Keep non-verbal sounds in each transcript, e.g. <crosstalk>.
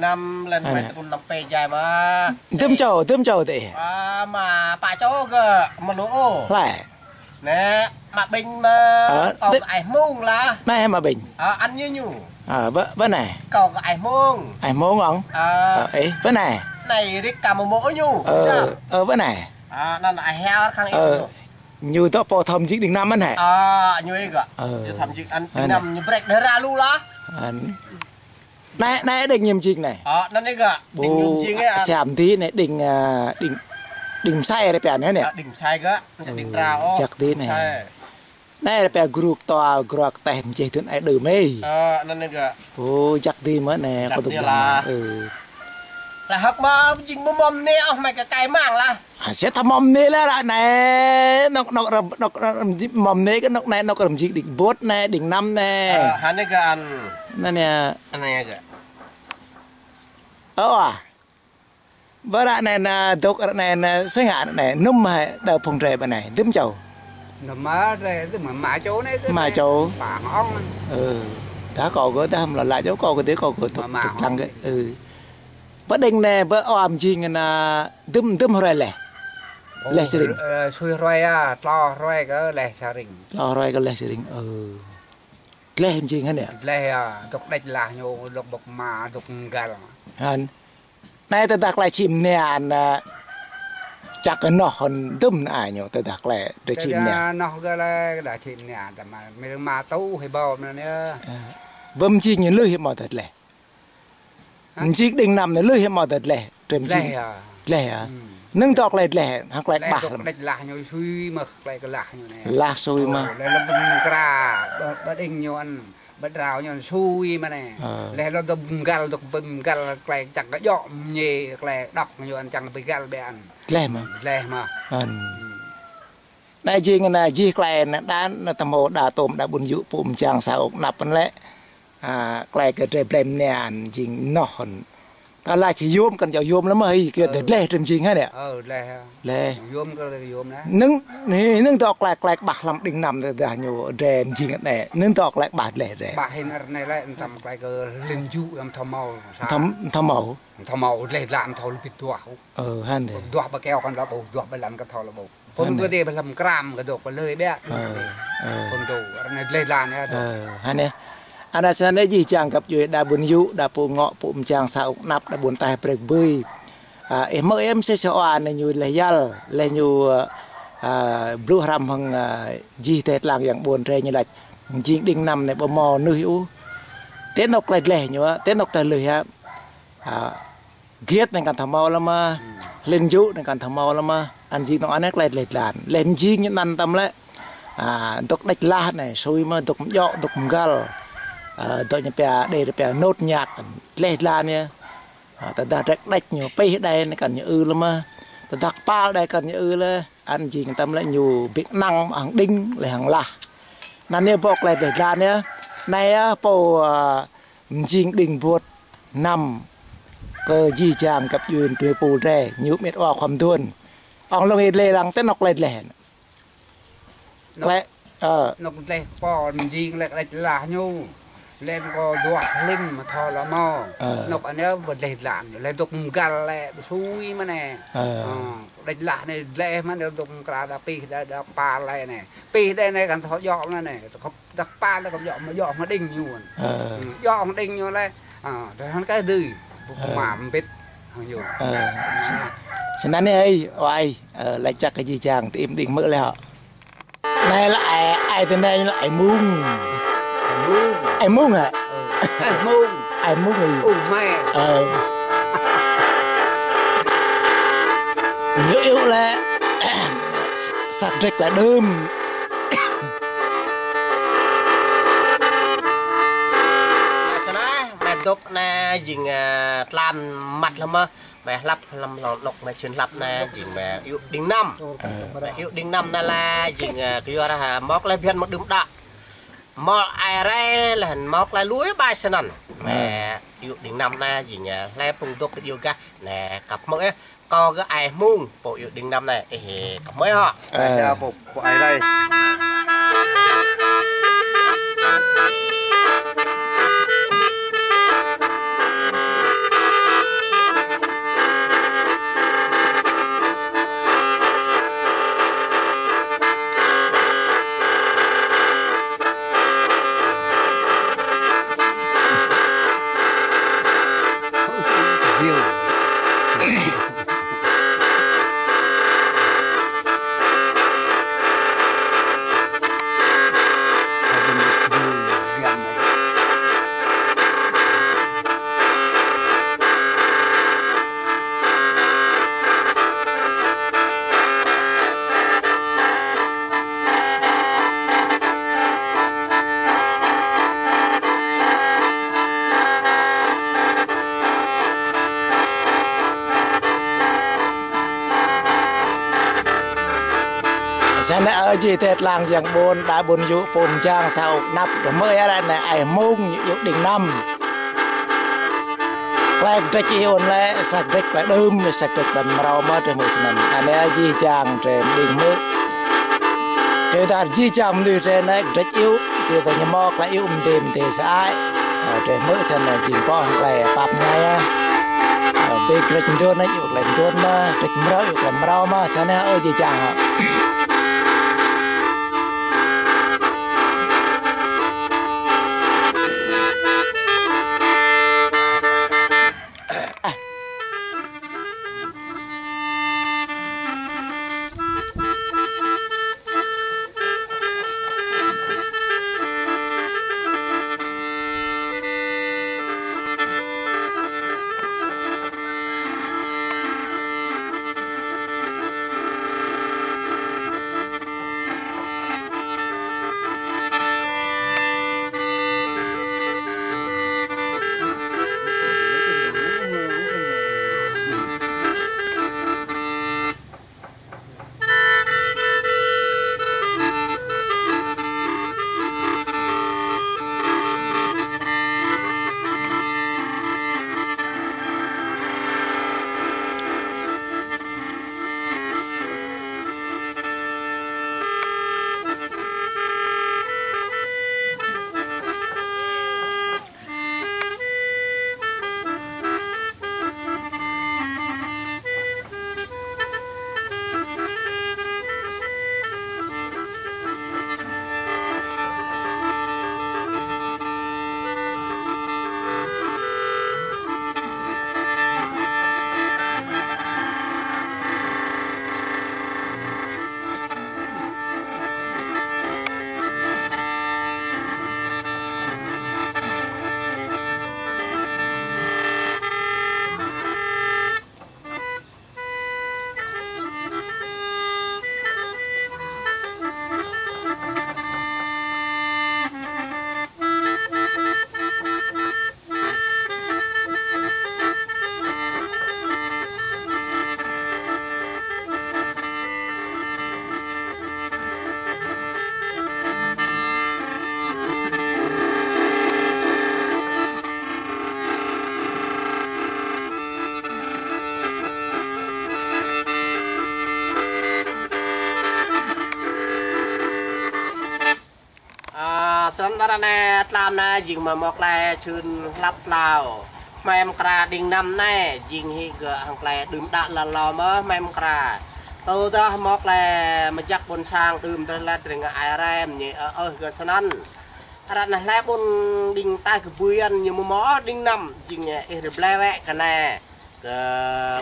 năm lần mấy tuần năm pe dài mà. Tiêm chầu tiêm chầu tệ à mà bà cháu gờ mà lỗ. Lại nè mà bình mà ờ, còn ai mông là? Này mà bình. À, ăn như nhủ à ờ, vợ vợ này. Còn ai mông. Ai mông không? À, à vợ này. Này đi cả một mỗi nhủ ờ ờ vợ này. À nó lại heo khang ờ như tao bỏ thầm chiếc đỉnh năm anh hả? À như ấy cả ờ. Thầm chiếc ăn đỉnh năm như break để ra luôn đó này này đỉnh nhầm chính này à nó này cả đỉnh nhầm chinh ấy xem tí này đỉnh đỉnh đỉnh sai này bè này này đỉnh sai cả đỉnh rau chắc tí này này bè group to group tem chơi thứ này đừng mê à nó này cả ô chắc tí mới này có tụng là ừ là học mà chính mà mầm nè mày cái cái mảng là à sẽ thăm mầm nè là lại nè nó nó nó nó mầm nè cái nó này nó cầm chỉ định bốt nè định năm nè hắn này cái anh nè nè anh cái ờ à. Vợ lại này là tục này là sinh hạn này nôm mà đầu phòng rể bên này đếm chầu. Đây tức mà mã chỗ này này. chỗ. bà ngon. Ừ đã có cái ta làm lại chỗ có cái đấy có cái tục Mà mà tục tăng cái ừ. Vợ định nè vợ ôm chi người là đếm đếm rồi lẻ. Lê Sư Định. xuôi roi à to roi cái lè sa rình. Lo rồi cái lẻ sự định ừ. Lẻ chi hết nè? Lè à đục đạch là nhô đục bọc mà đục gà là anh nay ta đặt lại chim nè anh à, chắc cái nó hòn đâm ai nhở ta đặt lại để chim nè. nó cái là đã chìm nè แต่ mà mình mà tu hay bao mà nữa. Vâm chi những lưỡi hiểm mỏ thật lẻ. Hả? chi định nằm nó lưỡi hiểm mỏ thật lẻ. Trầm chi. Lè à? Lẻ à? Ừ. nâng tọc lại lẻ hoặc lại bạc lắm. đạch là nhô xuôi mà lè cái là nhô này là xôi mà. Lè nó bung ra bắt đinh nhô anh bắt rào nhô xuôi mà nè Ờ. bedraunya sui mana leh lo dok gal dok gal klek chang ka yok nye klek dok yuan chang pe gal be an kleh ma kleh ma an ដែលជាងណាយីក្លែណាដានតមោដាតោមដាបុញយុពុំចាំងសោកណាប់ប៉ុន្តែអាក្លែកើតប្រេមណានជាងណោះ ta là chỉ yôm cần cho yôm lắm ơi kia để lẻ trầm chi hết nè? Ờ lè. Lẻ yôm cái yôm đó. Nâng nè nâng tọc lại lại bạc làm định nằm để đã nhiều rèm chi hết nè. Nâng tọc lại bạc rèm bà hình ở này lại tầm cái cái linh dụ em thầm màu thấm thấm mẫu thầm màu. Lệ làm thầu bị tua ờ han thế. Tua bà keo con là bầu tua bà lần cái thầu là bầu Hả con nè? cái đi bà làm gram cái đồ cái lời bé ờ ờ con đồ ở này lệ làm này ờ han nè anh đã xem đấy gì chàng gặp rồi đã buồn dụ đã phụ ngọ phụ chàng sao nắp đã buồn tai prek bơi à em mơ em sẽ cho anh này như lệ yal lệ như à blue ram hằng à, gì tết làng dạng buồn rê như là chính đinh nằm này bò mò nơi u tết nọc lại lẻ như á tết nọc tài lười ha à giết này cần thầm mau lắm mà lên dụ này cần thầm mau lắm mà anh gì nó ăn hết lại lệch làn lên chi những ăn tâm lại à tục đạch la này xôi mà tục dọ tục gal à tục nhà bè để bè nốt nhạc lệch làn nha à ta đã đạch đạch nhiều pay đây này cần như ư lắm mà ta đặt pa đây cần như ư là anh gì tâm lại nhiều biết năng hàng đinh lại hàng laนั่นเนี่ยบอกเลยเด็กร้านเนี่ยในอ่ะโปจิงดิ่งบวชนำก็ยี่จางกับยืนด้วยปูแร่ เล่นก็ดวกลิ้นมาทอละมอนกอันนี้บดเล็ดหลานเลยดกกันแหละซุยมันแน่เล็ดหลานเนี่ยเล่มันเดี๋ยวดกกระดาปีดาดาปลาอะไรเนี่ยปีได้ในกันทอยอกนั่นเนี่ยเขาดักปลาแล้วก็ยอกมายอกมาดิ่งอยู่ยอกมาดิ่งอยู่เลยอ่าแต่ท่านก็ดื้อหมามเป็ดทางอยู่ฉะนั้นเนี่ยไอ้ไอ้ไล่จักกะจีจางตีมดิ่งมือแล้วในละไอ้ไอ้ตัวนี้ละไอ้มุ้ง em muốn à ừ. em muốn. Em muốn gì ừ mẹ. Ờ. Nhớ yêu là <clears throat> sạc rịch là đơm. Tốt na dừng làm mặt lắm mà mẹ lắp làm lò độc mẹ chuyên lắp na dừng mẹ yêu đinh năm. Ờ. Mẹ yêu đinh năm na là dừng kêu là móc lấy viên một đống đạn mà ai ra là hình móc là lúa ba sân ăn mẹ dụ đến năm nay gì nhà le phung tục cái yoga nè cặp mới co cái ai mung. Bộ dụ đến năm này cặp mới họ. Ờ. Dạ, bộ ai đây? งแม่อิวดิ่งน้ำ แม่อิวดิ่งน้ำนั่นแหละยิงคือว่าฮะมอกเลยเพียนมอกดื่มดะมอกไอไรเลยมอกเลยลุยบายสนั่นแม่อิวดิ่งน้ำนะยิงแลปุ่งตกอิวกะแน่กับมอกเอ้ก็ก็ไอมุ้งโปอิวดิ่งน้ำนะเอ้กับเมื่อฮะ ờ, bộ bộ ai đây duy tết lang yang bon đã bon yu pom chang sao nắp rồi mới ở đây này ai mông yu đỉnh năm Klek trách yêu lẽ sạc trách là đơm sạc trách là mrao mất rồi mới sẵn anh ấy di chang trên ករណែតាមណាយិងមកមកឡែឈឿនឡាប់ឡៅម៉ែមក្រាឌីងណាំណែយិងហីក៏អង្ក្លែឌឹមដាក់លឡមើម៉ែមក្រាតោតោះមកឡែមកយ៉ាក់ប៊ុនឆាងឌឹមត្រឡាត់ត្រងអែរ៉ែមញីអើអើក៏ស្នាន់រ៉ាត់ណះឡែប៊ុនឌីងតែកបឿនញីមកមកឌីងណាំយិងអេរប្លែវកណែក៏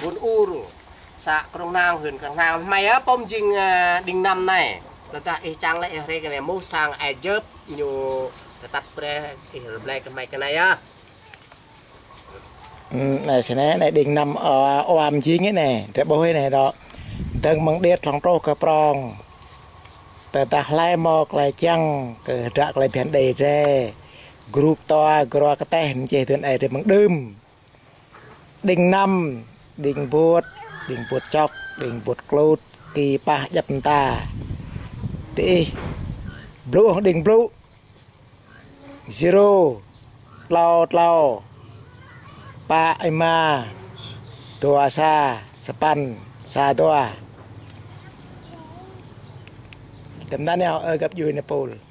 ប៊ុនអ៊ូរសាក់ក្រុងណាងហឿនខាងណាងម៉ៃអើពុំយិងឌីងណាំណែ dừng đình năm chang lại eh re kene mu sang ai jep nyu tatat pre eh black mai kana ya ừ, này sẽ này này đình nằm ở oam chi nghĩa này, để bôi này đó. Từng măng đét lòng trâu cà prong. Từ ta lại mọc lại chăng từ rạc lại biển đầy ra group to gro cái tay hình chế thuyền ấy để mang đơm. Đình năm đình bột đình bột chọc đình bột clot kỳ pa dập ta ti blue đỉnh blue. Zero. Lau lau pa ima tua, sa. Sepan sa, tua. Tầm đó nào ở gặp vui Nepal.